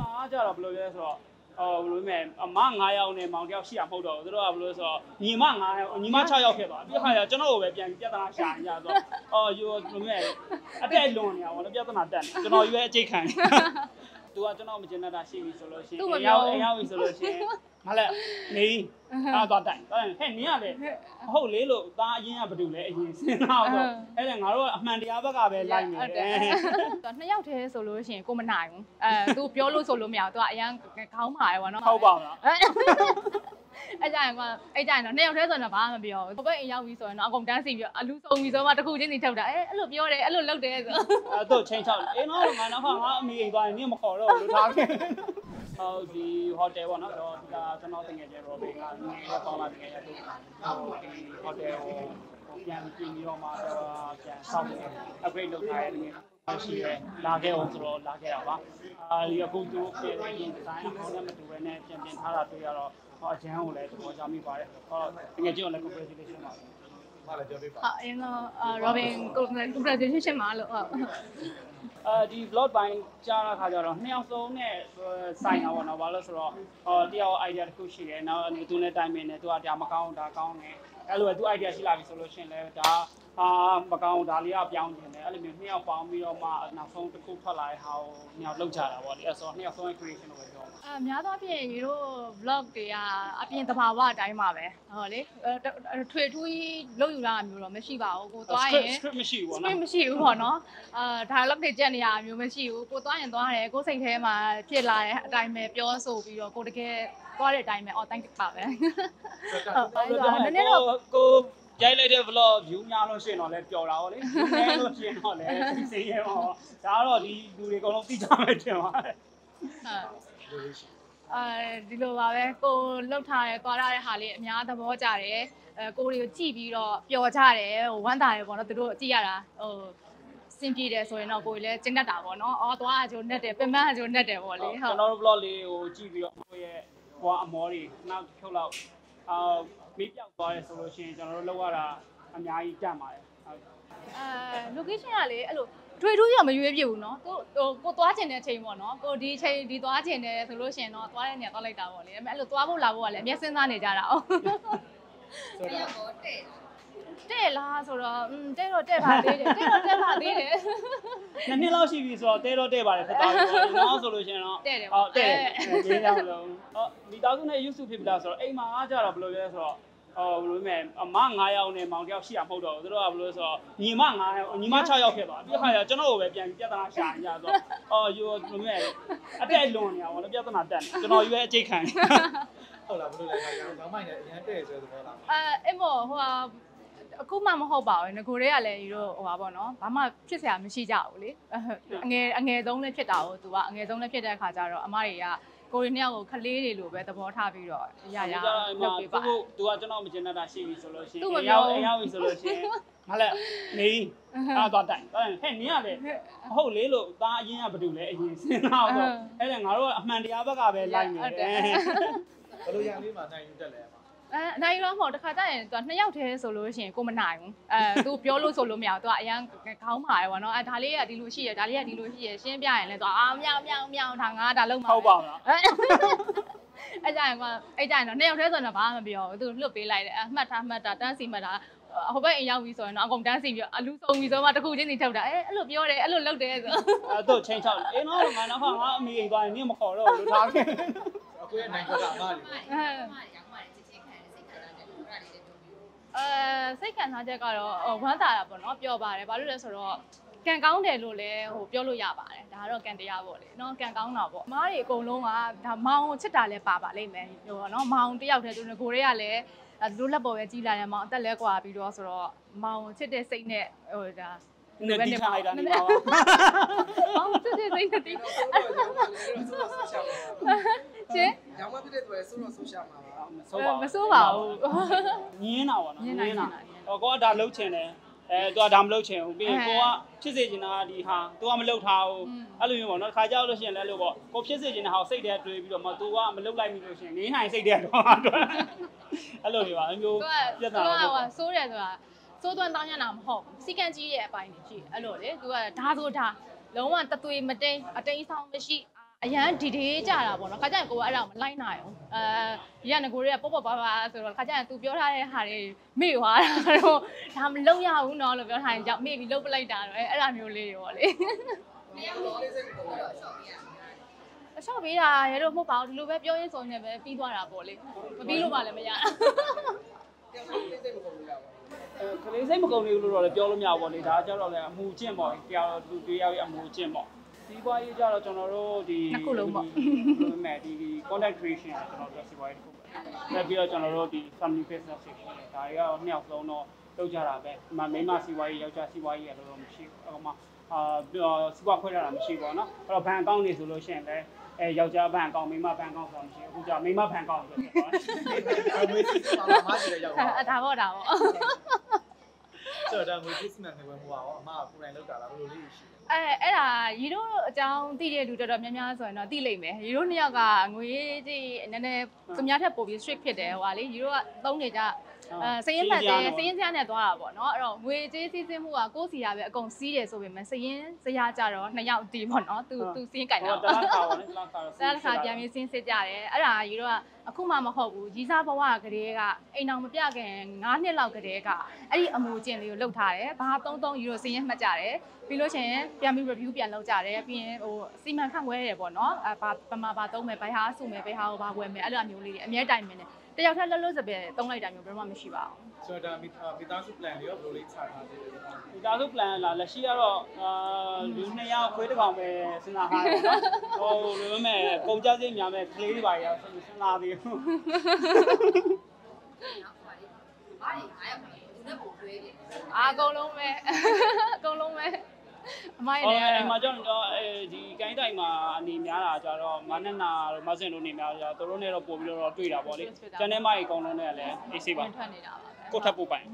မှာကြတော့ဘယ်လိုလဲဆိုတော့အော်ဘယ်လိုလဲအမ9ယောက်နဲ့မောင်တယောက်ရှိရမဟုတ်တော့ဘူးသူတို့ကဘယ်လိုလဲဆိုတော့ညီမ9ယောက်ညီမ6ယောက်ဖြစ်သွားပြီးခါကျကျွန်တော်ကိုပဲပြန်ပြဿနာရှာနေကြဆိုတော့အော်ယူဘယ်လိုလဲအတက်လွန်နေအောင်ပြဿနာတက်နေကျွန်တော်ရွေးအကျိတ်ခံနေ သူကကျွန်တော်မကျင်တတ်တာရှိပြီဆိုလို့ရှိရင်အိမ်ရောက်အိမ်ရောက်ပြီဆိုလို့ရှိရင်မလဲနေအားသွားတိုင်တိုင်ဟဲ့နင်ကလေဟုတ်လေလို့သားအရင်ကဘာတူလဲအရင်စဉ်းစားတော့အဲ့ဒါငါတို့ကအမှန်တရားဘက်ကပဲလိုက်နေတယ်သူနှစ်ယောက်တည်းဆိုလို့ရှိရင်ကိုမနိုင်ဘူးအဲသူပြောလို့ဆိုလို့မရဘူးသူကအရန်ခေါင်းမာရယ်ပေါ့နော်ဟုတ်ပါလား အဲ့ကြရင်ကအဲ့ကြရင်တော့နှစ်ယောက်တည်းဆိုတော့ဘာမှမပြောဘူးဘက်အိမ်ရောက်ပြီဆိုရင်တော့အကုန်တန်းစီပြီးအလူဆုံးပြီဆိုမှတစ်ခုချင်းစီထုတ်တာအဲအဲ့လိုပြောတယ်အဲ့လိုလုပ်တယ်ဆိုအဲ့တော့ချိန်ချောက်အေးနော်ငါနောက်ခါငါအမေအိမ်သွားရင်နင့်မခေါ်တော့ဘူးလို့ထားခဲ့ဟုတ်ဒီဟိုတယ်ပေါ့နော်တော့ဒီကကျွန်တော်တကယ်ကျရောဘေကငယ်တော့ပေါလာတကယ်ကျတော့ဟိုဒီဟိုတယ်ဟိုပြန်ပြင်ပြီးတော့မှတော့ပြန်ဆောက်တယ် upgrade လုပ်ထားရတယ်ငယ်ရှိရဲလာခဲ့အောင်ဆိုတော့လာခဲ့တာပါအာဒီအခုသူပြင်တဲ့ဒီဇိုင်းအကောင်းနဲ့မတူဘဲနဲ့ပြန်ပြင်ထားတာတွေ့ရတော့ ဟောအကျန်းကိုလည်းသဘောကျမိပါတယ်ဟောတကယ်ကျတော့လည်း congratulation ပါမလည်းပြောပြပါဟာအင်းတော့ Robin congratulation ပါလို့ဟုတ်အဲဒီ vlog ပိုင်းကြားတဲ့ခါကျတော့နှစ်ယောက်ဆုံးနဲ့ဆိုင်တာပေါ့နော်ဘာလို့ဆိုတော့ဟောတယောက် idea တစ်ခုရှိတယ်နောက်သူနဲ့တိုင်ပင်တယ်သူကဒါမကောင်းဒါကောင်းတယ် အဲ့လိုပဲသူ idea ရှိလာပြီဆိုလို့ရှိရင်လည်းဒါအာမကောင်းဒါလေးကပြောင်းနေတယ်အဲ့လိုမျိုးနှစ်ယောက်ပေါင်းပြီးတော့မှနောက်ဆုံးတစ်ခုထွက်လာတဲ့ဟာကိုနှစ်ယောက်လောက်ကြတာပေါ့လေအဲ့ဆိုနှစ်ယောက်ဆုံး creation လို့ပဲပြောမှာအများသောအားဖြင့်ရေတို့ vlog တွေကအပြင်သဘာဝအတိုင်းပါပဲဟုတ်လေထွေထူးကြီးလုပ်ယူလာတာမျိုးတော့မရှိပါဘူးကိုသွားရင် script မရှိဘူးပေါ့ script နော်မရှိဘူးပေါ့နော်အာ dialogue တွေကြက်နေရမျိုးမရှိဘူးကိုသွားရင်သွားတယ်ကိုစိတ်ထဲမှာဖြစ်လာတဲ့အတိုင်းပဲပြောဆိုပြီးတော့ကိုတကယ် သွားတဲ့အတိုင်းပဲ authentic ပါပဲဟုတ်ပါဘူးနည်းနည်းတော့ကိုရိုက်လိုက်တဲ့ vlog view များလို့ရှိရင်တော့လည်းပျော်တာပေါ့လေ view နည်းလို့ရှိရင်တော့လည်းစိတ်ဆင်းရဲပါတော့ဒါကတော့ဒီလူတွေအကုန်လုံးသိကြမယ်ထင်ပါတယ်အဲဒီလိုပါပဲကိုလှုပ်ထားရဲသွားရတဲ့ဟာလေးအများသဘောကျတယ်အဲကိုတွေကိုကြည့်ပြီးတော့ပျော်ကြတယ်ဟိုဝမ်းသာတယ်ပေါ့နော်သူတို့ကြည့်ရတာဟိုစင်ပြေတယ်ဆိုရင်တော့ကိုယ်လည်းကျဉ်တတ်တာပေါ့နော်အော်သွားအကျိုးနဲ့တယ်ပင်မအကျိုးနဲ့တယ်ပေါ့လေကျွန်ဟုတ်တော်တို့ vlog လေးကိုကြည့်ပြီးတော့ကိုယ့်ရဲ့ ဟိုအမောတွေနောက်ဖြုတ်လောက်အာမေးပြောက်သွားတယ်ဆိုလို့ရှိရင်ကျွန်တော်တို့လောက်ရတာအများကြီးကြံ့ပါတယ်ဟုတ် အဲ location ကလေအဲ့လိုထွေထူးရမရွေးပြဘူးเนาะကိုဟိုကိုသွားကျင်တဲ့ချိန်ပေါ့เนาะကိုဒီချိန်ဒီသွားကျင်တယ်ဆိုလို့ရှိရင်တော့သွားတဲ့နေရာသွားလိုက်တာပေါ့လေအဲ့မဲ့အဲ့လိုသွားဖို့လာဖို့ကလည်းအမျက်စဉ်းစားနေကြတာအောင် ဆိုတော့ တဲ့ လားဆိုတော့อืมတဲ့တော့တဲ့ပါသေးတယ်တဲ့တော့တဲ့ပါသေးတယ်နှစ်နှစ်လောက်ရှိပြီဆိုတော့တဲတော့တဲပါတယ်ဖြစ်သွားပြီပေါ့နော်ဆိုလို့ရှိရင်တော့တဲ့တယ်ပေါ့ဟုတ်တဲ့ရင်းရအောင်လို့ဟောမိသားစုနဲ့ YouTube ဖြစ်ပြီလားဆိုတော့အိမ်မှာအားကြတော့ဘယ်လိုလဲဆိုတော့အော်ဘယ်လိုလဲအမ9ယောက်နဲ့မောင်တယောက်ရှိရမဟုတ်တော့ဘူးသူတို့ကဘယ်လိုလဲဆိုတော့ညီမ9ယောက်ညီမ6ယောက်ဖြစ်သွားပြီးခါကျကျွန်တော်ကိုပဲပြန်ပြဿနာရှာနေကြဆိုတော့အော်ယူဘယ်လိုလဲအတက်လွန်နေအောင်လို့ပြဿနာတက်နေကျွန်တော်ရွေးအကျိတ်ခံနေဟုတ်လားဘယ်လိုလဲခေါင်းခေါင်းမိုင်းနဲ့အရန်တဲ့ဆိုတဲ့သဘောလားအဲအဲ့မောဟိုဟာ အခုမှမဟုတ်ပါဘူးငကိုတွေကလည်းယူတော့ဟိုပါပေါ့နော်ဘာမှဖြစ်စရာမရှိကြဘူးလေအငယ်အငယ်ဆုံးလည်းဖြစ်တာကိုသူကအငယ်ဆုံးလည်းဖြစ်တဲ့အခါကျတော့အမတွေကကိုရီးနှစ်ယောက်ကိုခလေးတွေလိုပဲသဘောထားပြီးတော့ရရလုပ်ပေးပါသူကသူကကျွန်တော်မကျင်တာရှိပြီဆိုလို့ရှိရင်အရောက်အရောက်ပြီဆိုလို့ရှိရင်မလဲနေအားသွားတိုင်တိုင်ဟဲ့နင်ကလည်းဟုတ်လေလို့သားအရင်ကဘာတူလဲအရင်စဉ်းစားတော့အဲ့ဒါငါတို့ကအမှန်တရားဘက်ကပဲလိုက်နေတယ်ဘယ်လိုရံလေးမှာနိုင်ယူတက်လဲ အဲအနိုင်ရောမဟုတ်တစ်ခါကျရင်သူကနှစ်ယောက်တည်းဆိုလို့ရှိရင်ကိုမနိုင်ဘူးအဲသူပြောလို့ဆိုလို့မရဘူးသူကအရန်ခေါင်းမာရယ်ပေါ့နော်အဲဒါလေးကဒီလိုရှိရဒါလေးကဒီလိုရှိရရှင်းပြရင်လည်းသူအာမြောင်မြောင်မြောင်ဒါငါဒါလုံးမှာဟုတ်ပါလားအဲ့ကြရင်ကအဲ့ကြရင်တော့နှစ်ယောက်တည်းဆိုတော့ဘာမှမပြောဘူးသူလွတ်ပေးလိုက်တယ်အမှတ်ထားမှတ်တာတန်းစီမှတ်တာဟိုဘက်အိမ်ရောက်ပြီဆိုရင်တော့အကုန်တန်းစီပြီးအလူဆုံးပြီဆိုမှတစ်ခုချင်းစီထုတ်တာအဲအဲ့လိုပြောတယ်အဲ့လိုလုပ်တယ်ဆိုအဲ့တော့ချိန်ချောက်အေးနော်ငါနောက်ခါငါအမေအိမ်သွားရင်နင့်မခေါ်တော့ဘူးလို့ထားခဲ့အခုရဲ့နိုင်ကြတာအမလေး အဲ စိတ်ခံစားချက်ကတော့ဝမ်းသာတာပေါ့နော်ပြောပါတယ်ဘာလို့လဲဆိုတော့ကံကောင်းတယ်လို့လည်းဟိုပြောလို့ရပါတယ်ဒါကတော့ကံတရားပေါ့လေနော်ကံကောင်းတာပေါ့အမားတွေအကုန်လုံးကဒါမောင်ကိုချစ်တာလည်းပါပါလိမ့်မယ်ဟိုနော်မောင်တယောက်တည်းသူကိုတွေကလည်းအဲသူတို့လက်ပေါ်ပဲကြီးလာတယ်မောင်အသက်လဲกว่าပြီးတော့ဆိုတော့မောင်ကိုချစ်တဲ့စိတ်နဲ့ဟိုဒါ နင်ဒီထားလိုက်တာနေပါ မောင်ချစ်တဲ့စိတ်နဲ့တီး ချင်းရောင်မဖြစ်တဲ့တွေ့ဆိုတော့ဆိုရှာမှာပါမဆိုးပါမစိုးပါဘူးညင်းတာပေါ့နော်ညင်းတာညင်းတာဟောကိုကဒါလှုပ်ချင်တယ်အဲသူကဒါမလှုပ်ချင်ဘူးပြီးရင်ကိုကဖြစ်စေချင်တာဒီဟာသူကမလှုပ်ထားဘူးအဲ့လိုမျိုးပေါ့နော်ခါကြောက်လို့ရှိရင်လည်းလို့ပေါ့ကိုဖြစ်စေချင်တဲ့ဟာကိုစိတ်ထဲတွေးပြီးတော့မသူကမလှုပ်လိုက်ပြီလို့ရှိရင်ငင်းနိုင်စိတ်ထဲတော့အတွက်အဲ့လိုတွေပါအမျိုးသူကပြဿသူနာကတော့ဟိုစိုးတယ်ဆိုတာစိုးသွန်းတောင်းရတာမဟုတ်ဘူးစီကံကြီးရဲ့အပိုင်းတွေရှိတယ်အဲ့လိုလေသူကဓာဆိုဓာလုံးဝတသွေမတိန်အတိန်ဆောင်မရှိ အအရန်ဒီဒေးကြတာပေါ့နော်ခါကျရင်ကိုကအဲ့ဒါကိုမလိုက်နိုင်ဘူးအဲဒီကငကိုတွေကပေါ့ပေါ့ပါပါဆိုတော့ခါကျရင် तू ပြောထားတဲ့ဟာတွေမေ့သွားတာတော့ဒါမလုံးရဘူးနော်လို့ပြောထားရင်ကြောက်မေ့ပြီးလုတ်ပလိုက်တာတော့အဲ့ဒါမျိုးလေးတွေပေါ့လေနေရာကိုလေးစိတ်ပုံတော့ရှော့ပြရအလျှော့ပေးတာရဲတော့မဟုတ်ပါဘူးဒီလိုပဲပြောရင်းဆိုနေပဲပြီးသွားတာပေါ့လေမပြီးလို့ပါလည်းမရတယ်။လေးစိတ်ပုံလို့ရပါအဲကလေးစိတ်မကုန်သေးဘူးလို့တော့လည်းပြောလို့မရဘူးပေါ့လေဒါကကြတော့လည်းအမူကျင့်ပေါ့တရားတော်သူတရားရဲ့အမူကျင့်ပေါ့ ဒီပွားရေးကြတော့ကျွန်တော်တို့ဒီမဲ့ဒီ content creation ကကျွန်တော်တို့စီပွားရေးတစ်ခုပဲဆက်ပြီးတော့ကျွန်တော်တို့ဒီ family business section တွေဒါတွေကတော့နှစ်ယောက်လုံးတော့လုပ်ကြတာပဲဒီမှာမိန်းမစီပွားရေးယောက်ျားစီပွားရေးရလို့တော့မရှိဘူးအခုမှအာစီပွားခွဲရတာမရှိဘူးပေါ့နော်အဲ့တော့ဘဏ်အကောင့်တွေဆိုလို့ရှိရင်လည်းအဲယောက်ျားဘဏ်အကောင့်မိန်းမဘဏ်အကောင့်ဆိုတာမရှိဘူးအခုကျမိန်းမဘဏ်အကောင့်လို့ပြောတာငွေစစ်စစ်မှာမကြည့်ရရောက်ပါအဒါပေါ့ဒါပေါ့ ဆိုတော့ငွေစစ်စစ်နဲ့ငွေမွားတော့အမကကိုယ်တိုင်လောက်တာလားဘယ်လိုလေးရှိလဲအဲအဲ့ဒါရီတို့အကြောင်းသိတဲ့လူတော်တော်များများဆိုရင်တော့သိလိမ့်မယ်ရီတို့နှစ်ယောက်ကငွေကြီးနည်းနည်းသူများထက်ပိုပြီး strict ဖြစ်တယ်ဟိုပါလေရီတို့ကသုံးနေကြ အဲစရင်မှတ်တယ်စရင်စရာနဲ့သွားတာပေါ့နော်အဲ့တော့ငွေကြေးစီးဆင်းမှုကကိုယ်စီရပဲအကုန်စီးတယ်ဆိုပေမဲ့စရင်စရာကြတော့နှစ်ယောက်တီးပေါ့နော်သူသူစင်းကြိုင်ဟိုတာတပေါ့လားခါပါနဲ့တလားခါစားတစ်ခါပြန်ပြီးစင်းစစ်ကြတယ်အဲ့ဒါကြီးတော့အခုမှမဟုတ်ဘူးကြီးစားဘဝကလေးကအိမ်အောင်မပြခင်9နှစ်လောက်ကလေးကအဲ့ဒီအမူအကျင့်လေးကိုလုပ်ထားတယ်ဘာသုံးသုံးယူလို့စင်းရမှတ်ကြတယ်ပြီးလို့ရှိရင်ပြန်ပြီး review ပြန်လုပ်ကြတယ်ပြီးရင်ဟိုစီမံခန့်ခွဲရတယ်ပေါ့နော်အဲဘာပမာဘာသုံးမယ်ဘယ်ဟာစုမယ်ဘယ်ဟာကိုဘာဝယ်မယ်အဲ့လိုမျိုးလေးတွေအမြဲတိုင်မင်းနဲ့ တယောက်ထက်လှလွတ်စပယ်သုံးလိုက်တာမျိုးဘယ်မှမရှိပါဘူးဆိုတော့ဒါမိမိသားစု plan လေးရောဘယ်လိုလေးချထားသေးလဲဒီသားစု plan လာလက်ရှိကတော့အာလူနှစ်ယောက်ခွေးတစ်ကောင်ပဲစဉ်းစားထားတယ်နော်ဟိုလိုမဲ့ကုန်ကြစိတ်များမဲ့ကလေးတွေပါရောစဉ်းစားသေးဘူးနော်ဟိုပါလေဘာတွေ900ခါသူနဲ့ပုံတွဲတယ်အာအကုန်လုံးပဲအကုန်လုံးပဲ အမိုင်းဟိုနဲ့အိမ်မှာကြောင့်တော့အဲဒီကိုင်းတိုင်မှာအနေများတာကြတော့မနက်နာတို့မဆင်တို့နေများကြတော့တို့နဲ့တော့ပို့ပြီးတော့တွေ့တာပေါ့လေကျန်တဲ့မိုက်အကောင်လုံးနဲ့လည်းအေးဆေးပါဝင်ထွက်နေတာပါပဲကိုထပ်ပို့ပိုင်ဟ